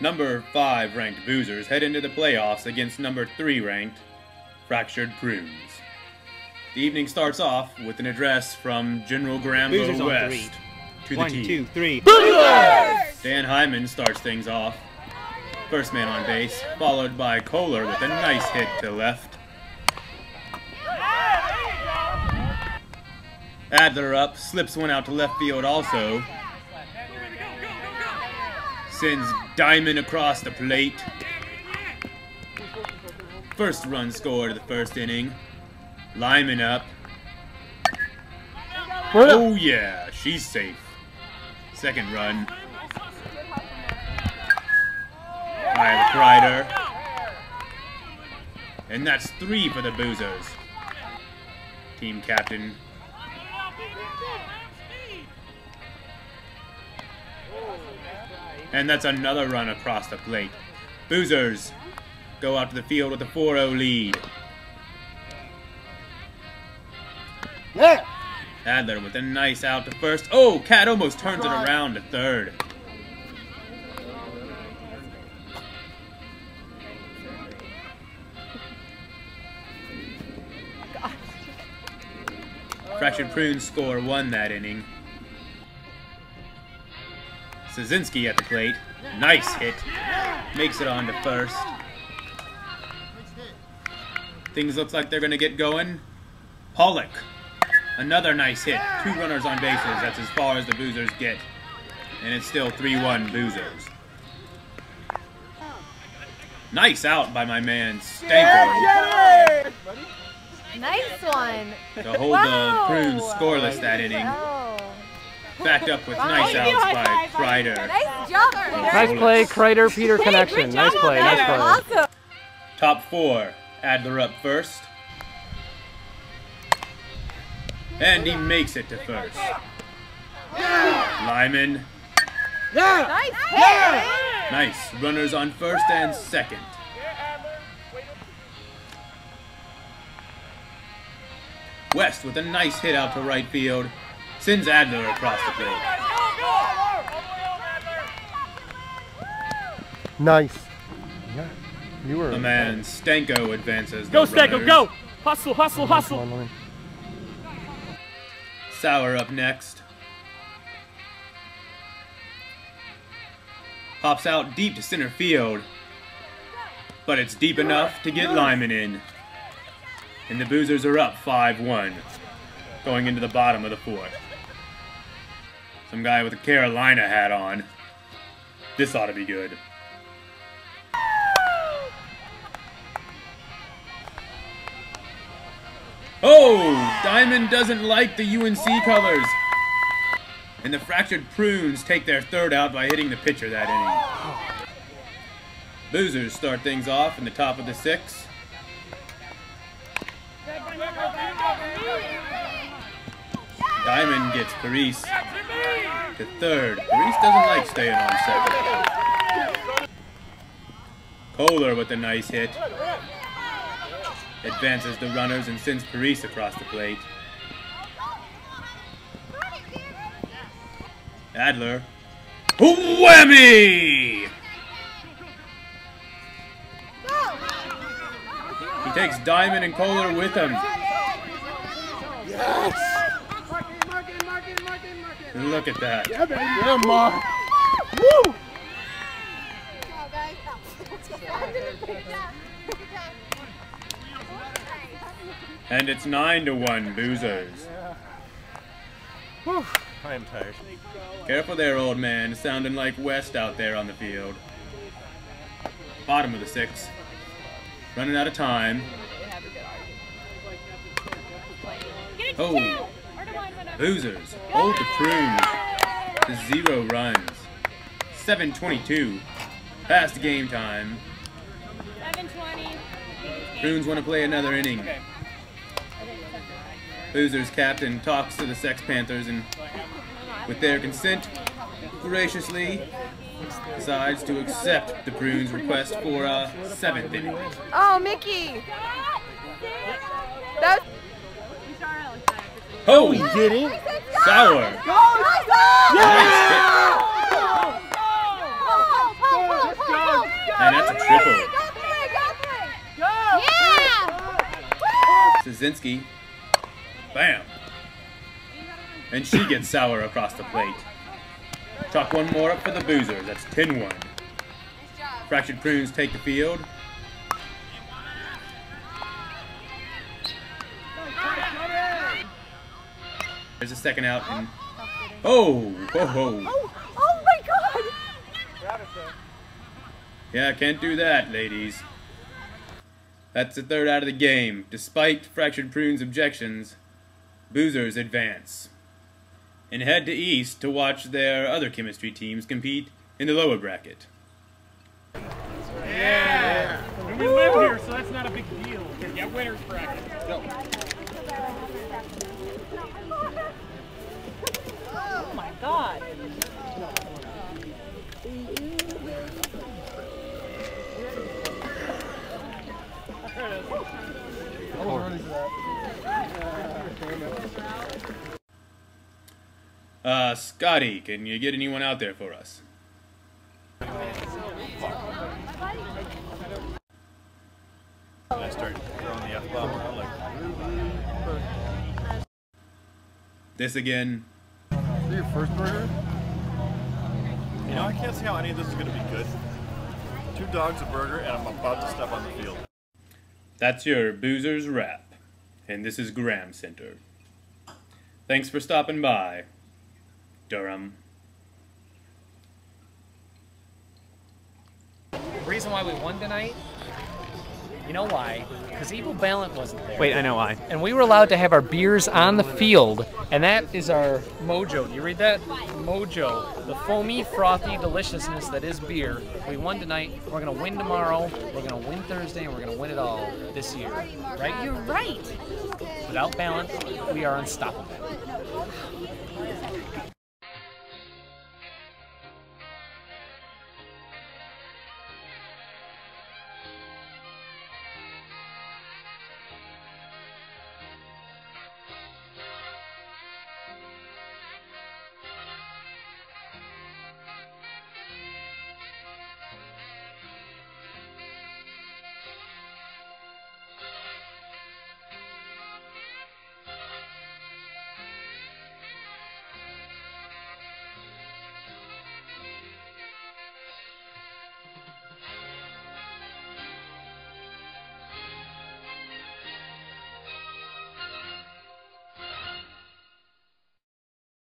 Number 5 ranked Boozers head into the playoffs against number 3 ranked Fractured Prunes. The evening starts off with an address from General Grambo Boozers on West three. to the team. two, three. Dan Hyman starts things off. First man on base, followed by Kohler with a nice hit to left. Adler up, slips one out to left field also. Sends Diamond across the plate. First run scored of the first inning. Lyman up. Oh yeah, she's safe. Second run. By Kreider. And that's three for the Boozers. Team captain. And that's another run across the plate. Boozers go out to the field with a 4-0 lead. Yeah. Adler with a nice out to first. Oh, Cat almost turns it around to third. Fractured Prunes score one that inning. Szynski at the plate. Nice hit. Makes it on to first. Things look like they're going to get going. Pollock. Another nice hit. Two runners on bases. That's as far as the Boozers get. And it's still 3-1 Boozers. Nice out by my man Stanko Nice one. to hold Wow. the Prunes scoreless that inning. Backed up with nice outs by Kreider. Nice job. Nice play, Kreider Peter connection. Nice play, nice play. Awesome. Top four. Adler up first. And he makes it to first. Lyman. Nice hit. Nice. Runners on first and second. West with a nice hit out to right field. Sends Adler across the plate. Nice. Yeah. You were. The man Stanko advances. Go, the Stanko, go! Hustle, hustle, Come on, hustle. Lemon. Sauer up next. Pops out deep to center field. But it's deep enough to get Lyman in. And the Boozers are up 5-1. Going into the bottom of the fourth. Some guy with a Carolina hat on. This ought to be good. Oh! Diamond doesn't like the UNC colors. And the Fractured Prunes take their third out by hitting the pitcher that inning. Boozers start things off in the top of the sixth. Diamond gets Paris to third. Paris doesn't like staying on second. Kohler with a nice hit. Advances the runners and sends Paris across the plate. Adler. Whammy! He takes Diamond and Kohler with him. Look at that. Yeah, Mark. Woo! And it's 9 to 1 Boozers. I am tired. Careful there, old man. Sounding like West out there on the field. Bottom of the sixth. Running out of time. Oh, Boozers hold the prunes zero runs. 7:22, past game time. 720. Prunes want to play another inning. Boozers captain talks to the Sex Panthers and, with their consent, graciously decides to accept the Prunes' request for a seventh inning. Oh, Mickey. Oh, he did it. Sauer. Yeah! Man, that's a triple. Yeah! Bam. And she gets Sauer across the plate. Chalk one more up for the Boozer, That's 10-1. Fractured Prunes take the field. There's a second out. And, oh, oh! Whoa, whoa. Oh, oh my God. Yeah, can't do that, ladies. That's the third out of the game. Despite Fractured Prune's objections, Boozers advance. And head to East to watch their other chemistry teams compete in the lower bracket. And we live here, so that's not a big deal. Yeah, winner's bracket. Oh my God. I was ready for that. Uh, Scotty, can you get anyone out there for us? I start throwing the F bomb around like This again. Is your first burger? You know, I can't see how any of this is going to be good. Two dogs, a burger, and I'm about to step on the field. That's your Boozers Wrap. And this is Graham Center. Thanks for stopping by, Durham. The reason why we won tonight, you know why? Because Evil Ballant wasn't there. Wait, I know why. And we were allowed to have our beers on the field, and that is our mojo. Do you read that? Mojo. The foamy, frothy deliciousness that is beer. We won tonight. We're going to win tomorrow. We're going to win Thursday, and we're going to win it all this year. Right? You're right. Without Ballant, we are unstoppable.